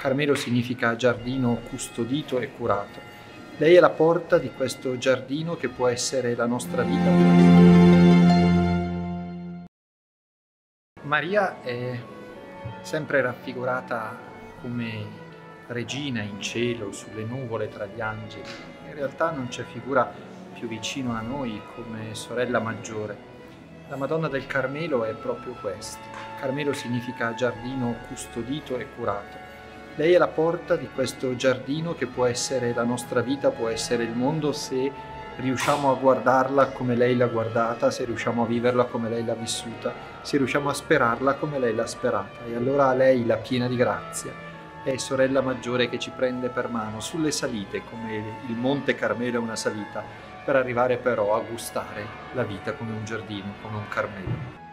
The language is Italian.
Carmelo significa giardino custodito e curato. Lei è la porta di questo giardino che può essere la nostra vita. Maria è sempre raffigurata come regina in cielo, sulle nuvole tra gli angeli. In realtà non c'è figura più vicino a noi come sorella maggiore. La Madonna del Carmelo è proprio questo. Carmelo significa giardino custodito e curato. Lei è la porta di questo giardino che può essere la nostra vita, può essere il mondo se riusciamo a guardarla come lei l'ha guardata, se riusciamo a viverla come lei l'ha vissuta, se riusciamo a sperarla come lei l'ha sperata. E allora a lei, la piena di grazia, è sorella maggiore che ci prende per mano sulle salite, come il Monte Carmelo è una salita, per arrivare però a gustare la vita come un giardino, come un Carmelo.